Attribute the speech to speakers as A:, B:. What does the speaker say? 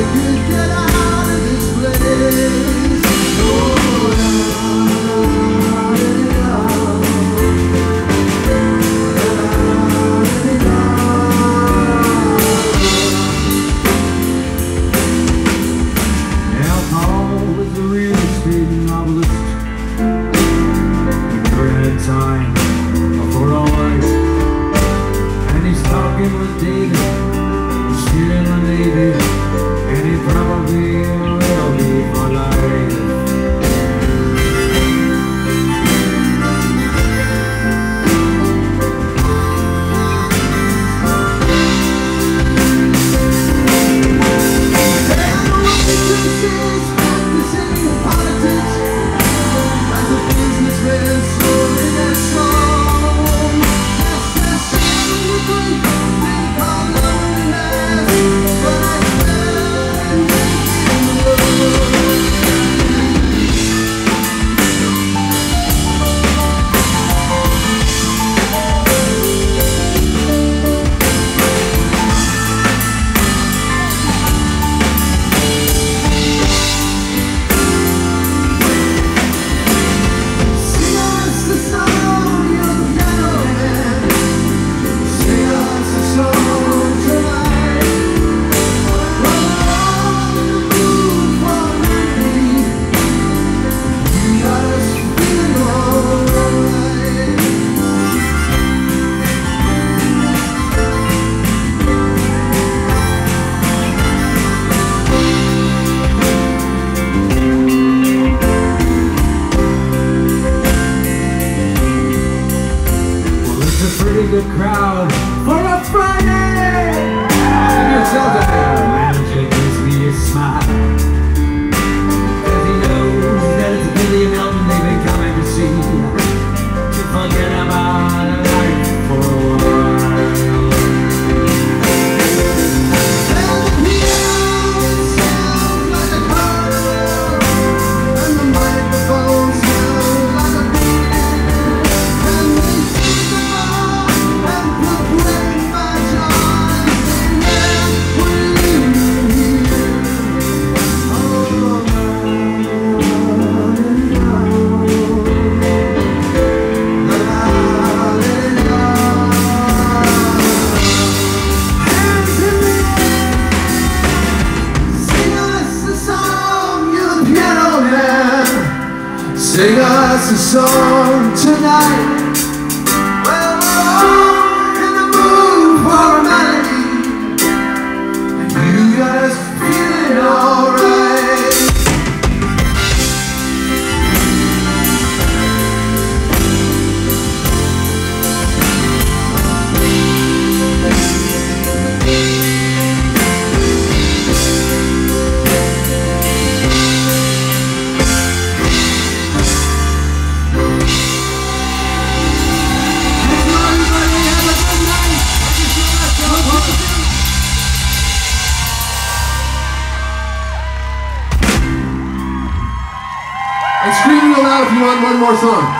A: you the ground. Sing us a song tonight. And scream real loud if you want one more song.